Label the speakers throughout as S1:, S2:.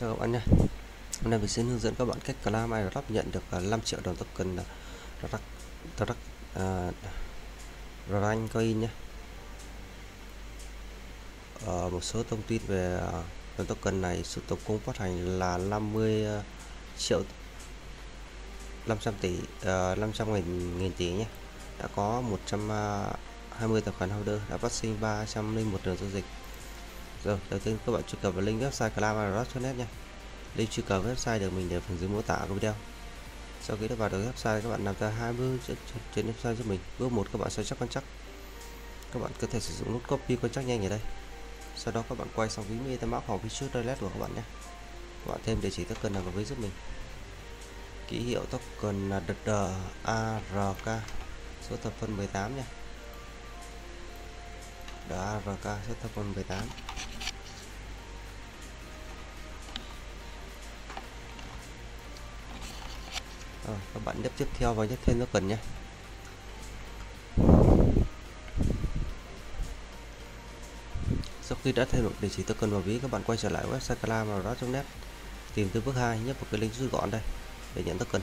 S1: Chào các bạn nhé Hôm nay mình sẽ hướng dẫn các bạn cách Clam Airdrop nhận được à, 5 triệu đồng token à, Rack Rack à, Rank Coin nhé ở ờ, Một số thông tin về đồng token này sự tổng cung phát hành là 50 triệu 500 tỷ uh, 500 nghìn, nghìn tỷ nhé đã có 120 tài khoản holder đã phát sinh 301 đường giao dịch rồi đầu tiên các bạn truy cập vào link website clamairdrop.net nha. Link truy cập website được mình để phần dưới mô tả của video. Sau khi đã vào được website các bạn làm theo hai bước trên, trên website cho mình. Bước một các bạn sẽ chắc quan chắc. Các bạn có thể sử dụng nút copy quan chắc nhanh ở đây. Sau đó các bạn quay sang ví metamask hoặc ví trước toilet của các bạn nhé. Các bạn thêm địa chỉ token nào vào ví giúp mình. Ký hiệu token là DARK số thập phân 18 nha. DARK số thập phân 18 bạn nhấp tiếp theo và nhấp thêm nó cần nhé. Sau khi đã thêm được địa chỉ token vào ví các bạn quay trở lại website clam vào đó trong net tìm tới bước 2 nhấp vào cái link rút gọn đây để nhận token.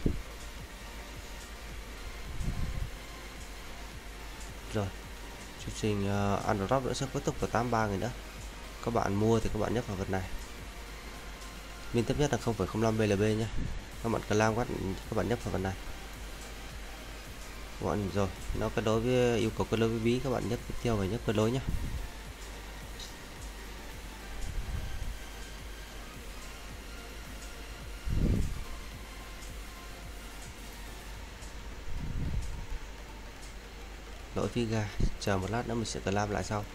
S1: Rồi chương trình uh, Android nữa sẽ kết thúc vào 83 người nữa. Các bạn mua thì các bạn nhấp vào vật này. Min thấp nhất là 0,05 BLB nhé các bạn clam các các bạn nhấp vào phần này. Các bạn rồi, nó cân đối với yêu cầu cân đối với ví, các bạn nhấp tiếp theo và nhấp cân đối nhé lỗi phi gà chờ một lát nữa mình sẽ làm lại sau.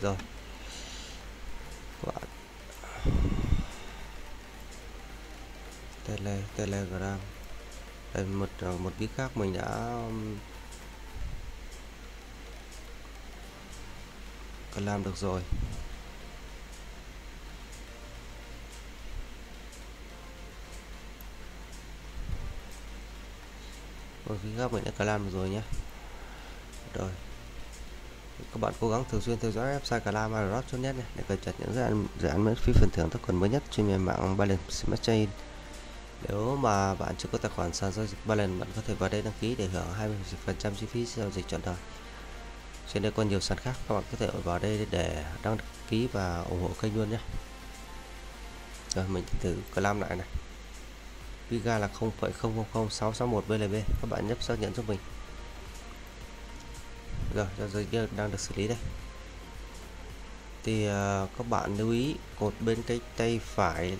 S1: Rồi. Các bạn tele telegram. Đây một ờ, một ví khác mình đã làm được rồi. Một ví khác mình đã làm được rồi nhé rồi. Các bạn cố gắng thường xuyên theo dõi website Kalam net để cập nhật những dự án, dự án miễn phí phần thưởng token mới nhất trên nền mạng Balance Smart Chain nếu mà bạn chưa có tài khoản sàn giao dịch Binance, bạn có thể vào đây đăng ký để hưởng 20% chi phí giao dịch chọn đời. Trên đây còn nhiều sàn khác các bạn có thể vào đây để đăng ký và ủng hộ kênh luôn nhé. Rồi mình thử làm lại này. Viga là 0,000661 BLB các bạn nhấp xác nhận giúp mình. Rồi giao dịch đang được xử lý đây. Thì uh, các bạn lưu ý cột bên cái tay phải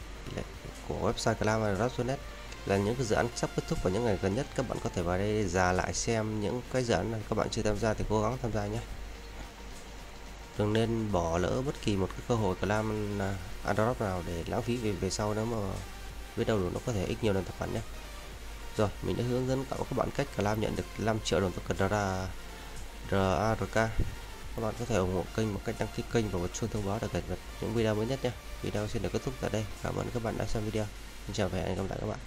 S1: của website clam.net là những cái dự án sắp kết thúc vào những ngày gần nhất. Các bạn có thể vào đây già lại xem những cái dự án này. Các bạn chưa tham gia thì cố gắng tham gia nhé. Đừng nên bỏ lỡ bất kỳ một cái cơ hội clam à, Adrop nào để lãng phí về về sau nếu mà biết đâu nó có thể ích nhiều lần tập khoản nhé. Rồi, mình đã hướng dẫn các bạn cách clam nhận được 5 triệu đồng token ra RARK các bạn có thể ủng hộ kênh bằng cách đăng ký kênh và bật chuông thông báo để cập nhật những video mới nhất nhé. Video xin được kết thúc tại đây. Cảm ơn các bạn đã xem video. Xin chào và hẹn gặp lại các bạn.